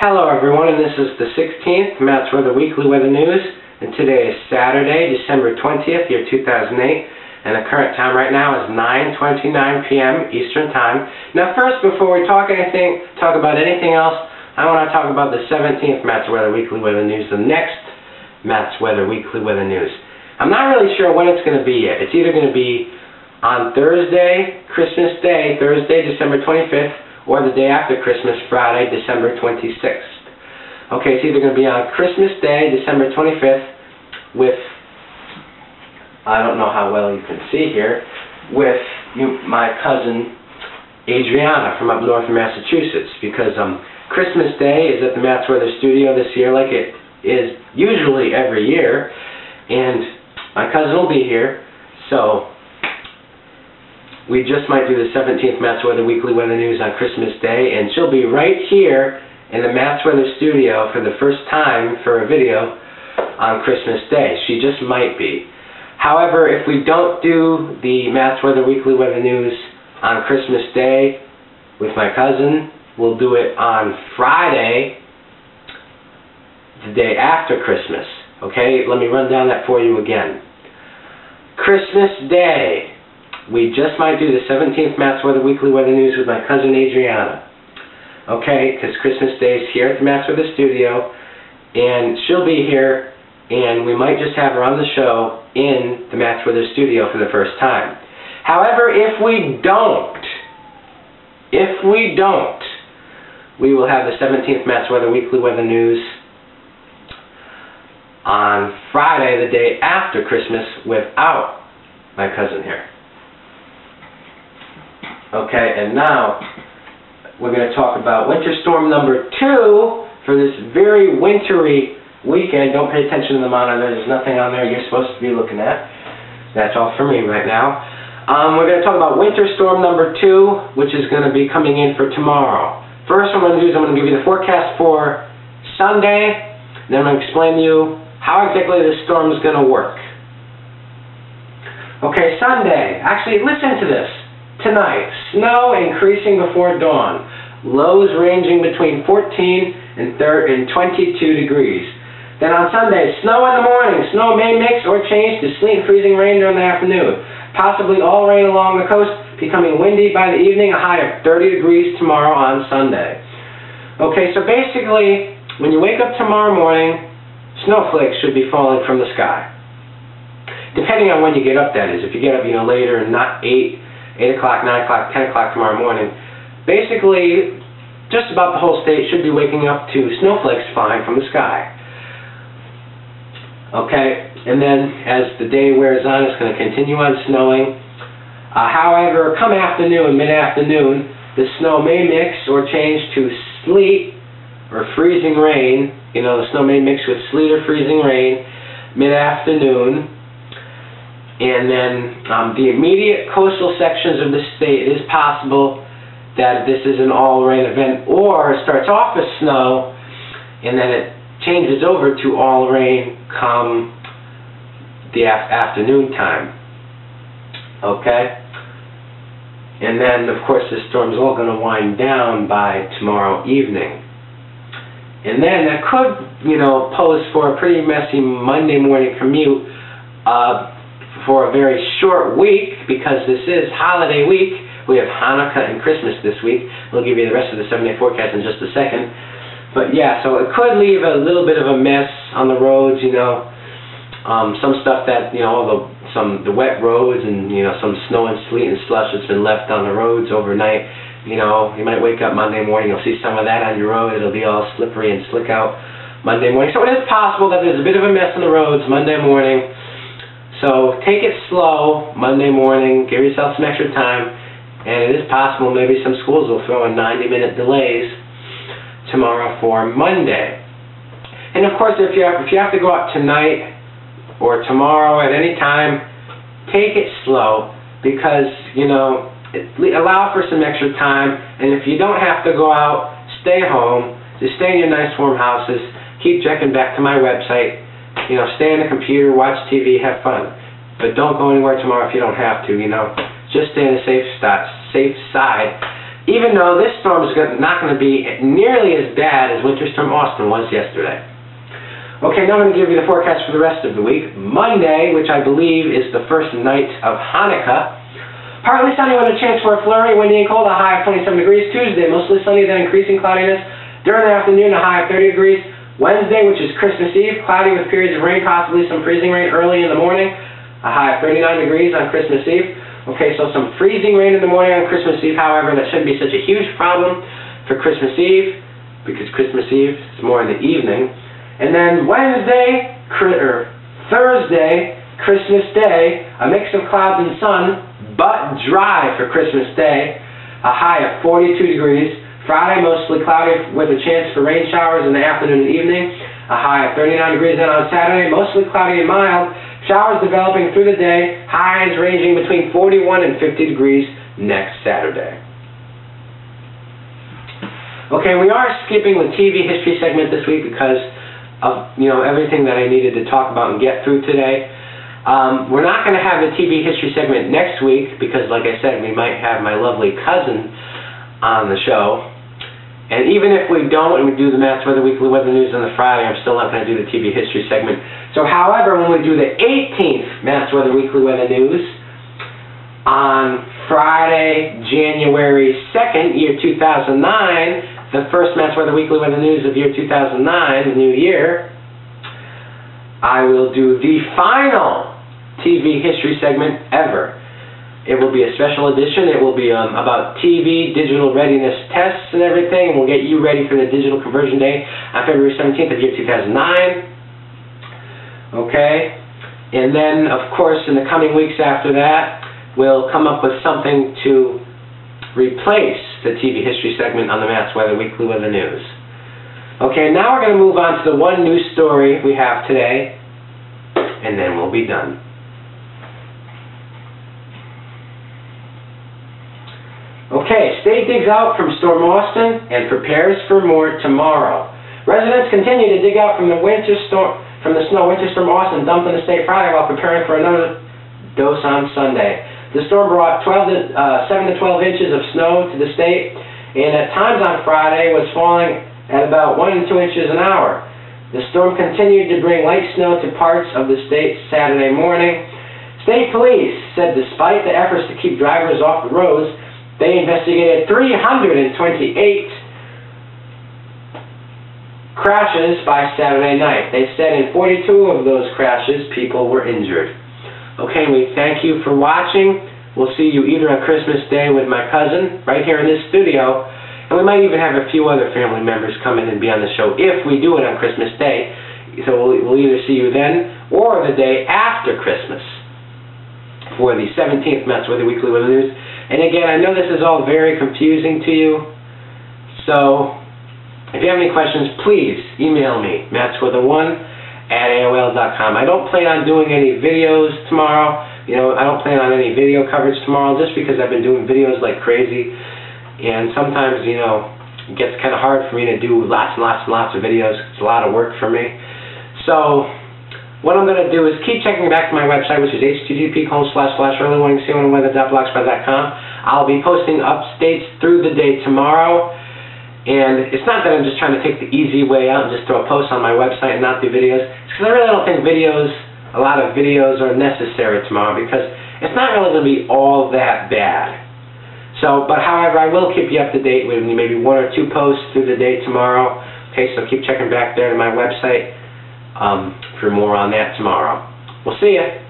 Hello everyone, and this is the 16th Matt's Weather Weekly Weather News, and today is Saturday, December 20th, year 2008, and the current time right now is 9.29 p.m. Eastern Time. Now first, before we talk anything, talk about anything else, I want to talk about the 17th Matt's Weather Weekly Weather News, the next Matt's Weather Weekly Weather News. I'm not really sure when it's going to be yet. It's either going to be on Thursday, Christmas Day, Thursday, December 25th, or the day after Christmas, Friday, December 26th. Okay, it's either going to be on Christmas Day, December 25th, with, I don't know how well you can see here, with you, my cousin Adriana from up north in Massachusetts, because um, Christmas Day is at the Matt's Weather Studio this year, like it is usually every year, and my cousin will be here, so we just might do the 17th Matt's Weather Weekly Weather News on Christmas Day, and she'll be right here in the Matt's Weather studio for the first time for a video on Christmas Day. She just might be. However, if we don't do the Matt's Weather Weekly Weather News on Christmas Day with my cousin, we'll do it on Friday, the day after Christmas. Okay, let me run down that for you again. Christmas Day, we just might do the 17th Matt's Weather Weekly Weather News with my cousin Adriana. Okay, because Christmas Day is here at the Matt's Weather Studio, and she'll be here, and we might just have her on the show in the Matt's Weather Studio for the first time. However, if we don't, if we don't, we will have the 17th Matt's Weather Weekly Weather News on Friday, the day after Christmas, without my cousin here. Okay, and now we're going to talk about winter storm number two for this very wintry weekend. Don't pay attention to the monitor. There's nothing on there you're supposed to be looking at. That's all for me right now. Um, we're going to talk about winter storm number two, which is going to be coming in for tomorrow. First, what I'm going to do is I'm going to give you the forecast for Sunday. Then I'm going to explain to you how exactly the storm is going to work. Okay, Sunday. Actually, listen to this. Tonight, snow increasing before dawn. Lows ranging between 14 and, 22 degrees. Then on Sunday, snow in the morning. Snow may mix or change to sleet and freezing rain during the afternoon. Possibly all rain along the coast, becoming windy by the evening, a high of 30 degrees tomorrow on Sunday. Okay, so basically, when you wake up tomorrow morning, snowflakes should be falling from the sky. Depending on when you get up, that is. If you get up, you know, later, and not 8 8 o'clock, 9 o'clock, 10 o'clock tomorrow morning. Basically, just about the whole state should be waking up to snowflakes flying from the sky. Okay, and then as the day wears on, it's going to continue on snowing. Uh, however, come afternoon, mid-afternoon, the snow may mix or change to sleet or freezing rain. You know, the snow may mix with sleet or freezing rain mid-afternoon. And then um, the immediate coastal sections of the state, it is possible that this is an all-rain event, or it starts off as snow, and then it changes over to all-rain come the af afternoon time. Okay? And then, of course, the storm's all going to wind down by tomorrow evening. And then that could, you know, pose for a pretty messy Monday morning commute. Uh, for a very short week because this is holiday week. We have Hanukkah and Christmas this week. We'll give you the rest of the seven-day forecast in just a second. But yeah, so it could leave a little bit of a mess on the roads, you know. Um, some stuff that, you know, all the some the wet roads and, you know, some snow and sleet and slush that's been left on the roads overnight. You know, you might wake up Monday morning, you'll see some of that on your road. It'll be all slippery and slick out Monday morning. So it is possible that there's a bit of a mess on the roads Monday morning. So take it slow Monday morning, give yourself some extra time, and it is possible maybe some schools will throw in 90 minute delays tomorrow for Monday. And of course, if you have, if you have to go out tonight or tomorrow at any time, take it slow because, you know, it, allow for some extra time. And if you don't have to go out, stay home. Just stay in your nice warm houses. Keep checking back to my website you know, stay on the computer, watch TV, have fun. But don't go anywhere tomorrow if you don't have to, you know. Just stay on the safe, safe side. even though this storm is not going to be nearly as bad as Winter Storm Austin was yesterday. Okay, now I'm going to give you the forecast for the rest of the week. Monday, which I believe is the first night of Hanukkah, partly sunny with a chance for a flurry, windy and cold, a high of 27 degrees. Tuesday, mostly sunny, then increasing cloudiness. During the afternoon, a high of 30 degrees. Wednesday, which is Christmas Eve, cloudy with periods of rain, possibly some freezing rain early in the morning, a high of 39 degrees on Christmas Eve. Okay, so some freezing rain in the morning on Christmas Eve, however, that shouldn't be such a huge problem for Christmas Eve, because Christmas Eve is more in the evening. And then Wednesday, or Thursday, Christmas Day, a mix of clouds and sun, but dry for Christmas Day, a high of 42 degrees. Friday, mostly cloudy with a chance for rain showers in the afternoon and evening, a high of 39 degrees. And on Saturday, mostly cloudy and mild, showers developing through the day, highs ranging between 41 and 50 degrees next Saturday. Okay, we are skipping the TV history segment this week because of you know everything that I needed to talk about and get through today. Um, we're not going to have the TV history segment next week because, like I said, we might have my lovely cousin on the show. And even if we don't, and we do the Matt's Weather Weekly Weather News on the Friday, I'm still not going to do the TV history segment. So, however, when we do the 18th Matt's Weather Weekly Weather News on Friday, January 2nd, year 2009, the first Matt's Weather Weekly Weather News of year 2009, the new year, I will do the final TV history segment ever. It will be a special edition. It will be um, about TV digital readiness tests and everything, and we'll get you ready for the digital conversion day on February 17th of year 2009. Okay? And then, of course, in the coming weeks after that, we'll come up with something to replace the TV history segment on the Matt's Weather Weekly Weather News. Okay, now we're going to move on to the one news story we have today, and then we'll be done. Okay, state digs out from Storm Austin and prepares for more tomorrow. Residents continue to dig out from the winter storm from the snow winter storm Austin dumped in the state Friday while preparing for another dose on Sunday. The storm brought 12 to, uh, 7 to 12 inches of snow to the state, and at times on Friday was falling at about 1 and 2 inches an hour. The storm continued to bring light snow to parts of the state Saturday morning. State police said despite the efforts to keep drivers off the roads, they investigated 328 crashes by Saturday night. They said in 42 of those crashes, people were injured. Okay, we thank you for watching. We'll see you either on Christmas Day with my cousin right here in this studio, and we might even have a few other family members come in and be on the show if we do it on Christmas Day. So we'll, we'll either see you then or the day after Christmas for the 17th Matt's Weather Weekly Weather News. And again, I know this is all very confusing to you, so if you have any questions, please email me, mattsweather1 at AOL.com. I don't plan on doing any videos tomorrow. You know, I don't plan on any video coverage tomorrow just because I've been doing videos like crazy. And sometimes, you know, it gets kind of hard for me to do lots and lots and lots of videos. It's a lot of work for me. So, what I'm going to do is keep checking back to my website, which is http colon slash slash early warning weather.blogspot.com. I'll be posting updates through the day tomorrow. And it's not that I'm just trying to take the easy way out and just throw a post on my website and not do videos. It's because I really don't think videos, a lot of videos are necessary tomorrow because it's not really going to be all that bad. So, but however, I will keep you up to date with maybe one or two posts through the day tomorrow. Okay, so keep checking back there to my website um, for more on that tomorrow. We'll see you.